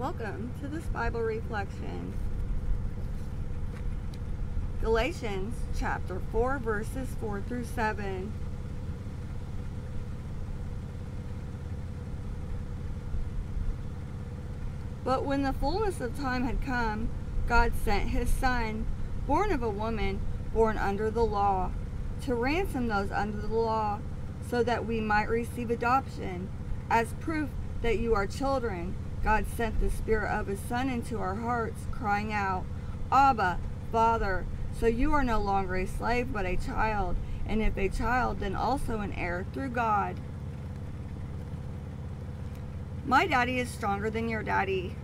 Welcome to this Bible reflection. Galatians chapter 4, verses 4 through 7. But when the fullness of time had come, God sent his Son, born of a woman, born under the law, to ransom those under the law, so that we might receive adoption. As proof that you are children, God sent the Spirit of his Son into our hearts, crying out, Abba, Father. So you are no longer a slave, but a child, and if a child, then also an heir through God. My daddy is stronger than your daddy.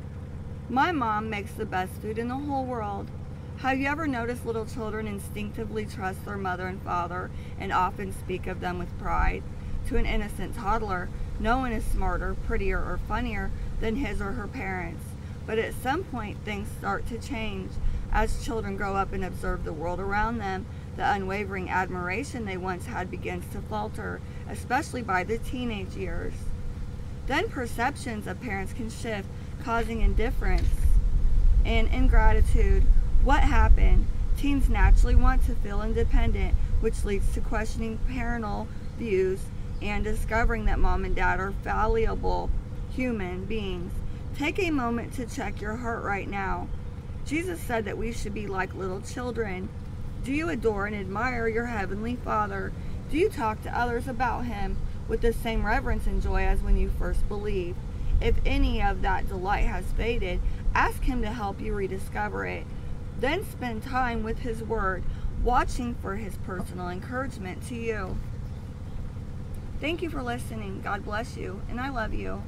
My mom makes the best food in the whole world. Have you ever noticed little children instinctively trust their mother and father and often speak of them with pride? To an innocent toddler, no one is smarter, prettier, or funnier than his or her parents. But at some point, things start to change. As children grow up and observe the world around them, the unwavering admiration they once had begins to falter, especially by the teenage years. Then perceptions of parents can shift, causing indifference and ingratitude. What happened? Teens naturally want to feel independent, which leads to questioning parental views and discovering that mom and dad are fallible human beings. Take a moment to check your heart right now. Jesus said that we should be like little children. Do you adore and admire your Heavenly Father? Do you talk to others about Him with the same reverence and joy as when you first believed? If any of that delight has faded, ask Him to help you rediscover it. Then spend time with His Word, watching for His personal encouragement to you. Thank you for listening. God bless you, and I love you.